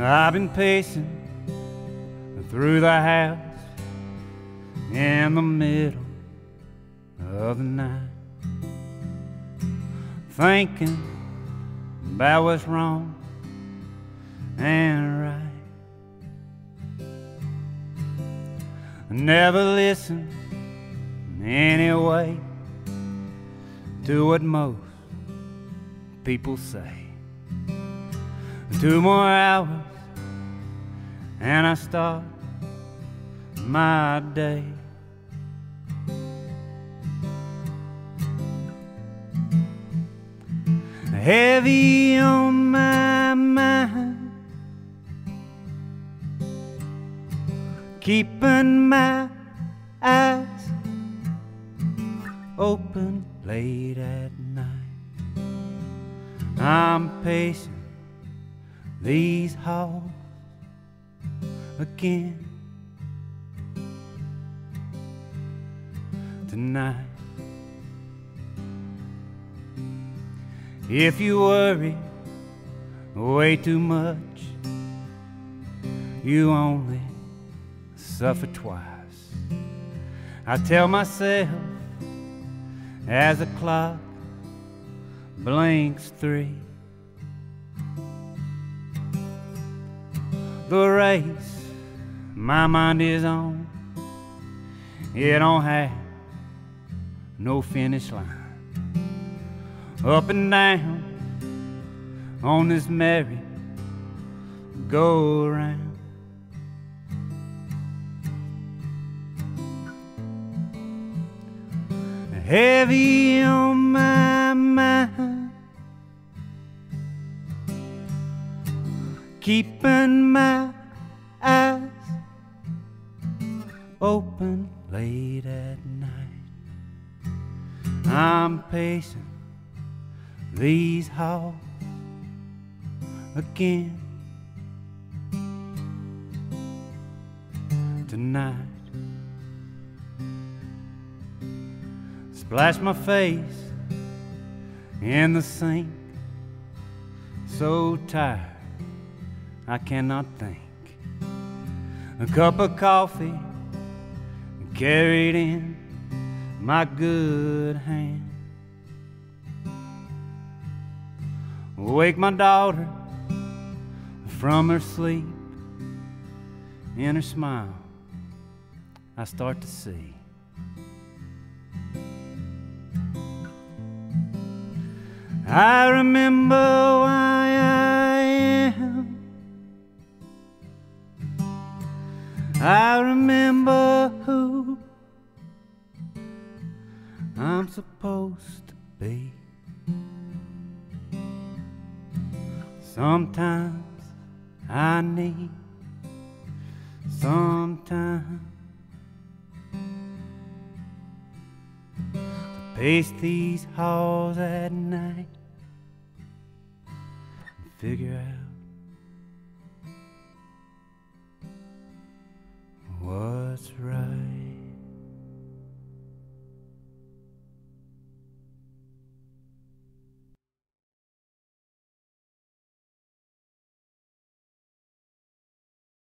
I've been pacing through the house in the middle of the night, thinking about what's wrong and right. I never listen anyway to what most people say. Two more hours and I start my day. Heavy on my mind, keeping my eyes open late at night. I'm pacing these halls again tonight. If you worry way too much, you only suffer twice. I tell myself as the clock blinks three. The race my mind is on, it don't have no finish line. Up and down on this merry go around. Heavy on my mind, keeping my eyes open late at night. I'm pacing these halls again tonight. Splash my face in the sink, so tired I cannot think. A cup of coffee carried in my good hand. Wake my daughter from her sleep. In her smile, I start to see. I remember why I remember who I'm supposed to be. Sometimes I need, sometimes to pace these halls at night and figure out